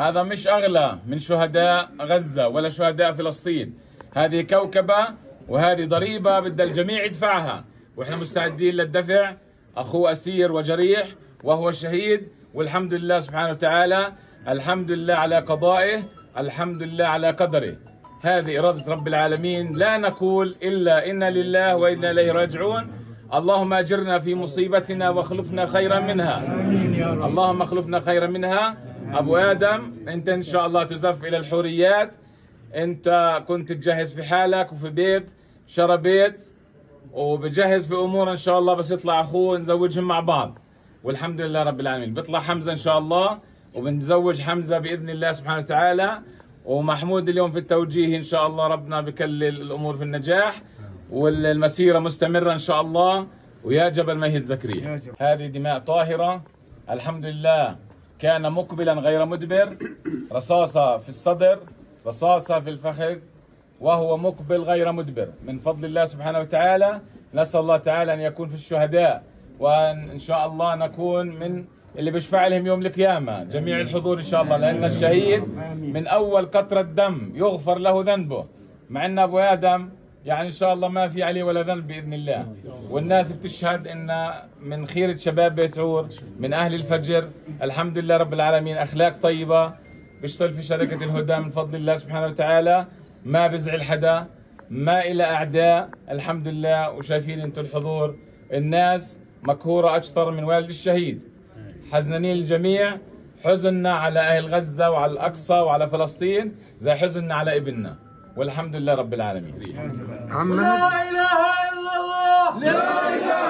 هذا مش أغلى من شهداء غزة ولا شهداء فلسطين. هذه كوكبة وهذه ضريبة بدها الجميع يدفعها. وإحنا مستعدين للدفع. أخوه أسير وجريح وهو شهيد والحمد لله سبحانه وتعالى. الحمد لله على قضائه. الحمد لله على قدره. هذه إرادة رب العالمين. لا نقول إلا إنا لله وإنا إليه راجعون. اللهم أجرنا في مصيبتنا واخلفنا خيرا منها. اللهم اخلفنا خيرا منها. أبو آدم أنت إن شاء الله تزف إلى الحوريات. أنت كنت تجهز في حالك وفي بيت شرى بيت وبجهز في أمور إن شاء الله بس يطلع أخوه نزوجهم مع بعض. والحمد لله رب العالمين. بيطلع حمزة إن شاء الله وبنزوج حمزة بإذن الله سبحانه وتعالى. ومحمود اليوم في التوجيه إن شاء الله ربنا بكلل الأمور في النجاح. والمسيرة مستمرة إن شاء الله. ويا جبل ما هي زكريا هذه دماء طاهرة. الحمد لله. كان مقبلا غير مدبر رصاصة في الصدر رصاصة في الفخذ وهو مقبل غير مدبر. من فضل الله سبحانه وتعالى نسأل الله تعالى أن يكون في الشهداء وأن إن شاء الله نكون من اللي بيشفع لهم يوم القيامة. جميع الحضور إن شاء الله لأن الشهيد من أول قطرة دم يغفر له ذنبه. مع أن أبو آدم يعني إن شاء الله ما في عليه ولا ذنب بإذن الله. والناس بتشهد أن من خيرة شباب بيت عور من أهل الفجر. الحمد لله رب العالمين. أخلاق طيبة. بيشتغل في شركة الهدى من فضل الله سبحانه وتعالى. ما بزعل حدا ما إلى أعداء. الحمد لله وشايفين أنتم الحضور. الناس مقهورة أكثر من والد الشهيد. حزنانين الجميع. حزننا على أهل غزة وعلى الأقصى وعلى فلسطين زي حزننا على ابننا. والحمد لله رب العالمين. لا إله إلا الله. لا إله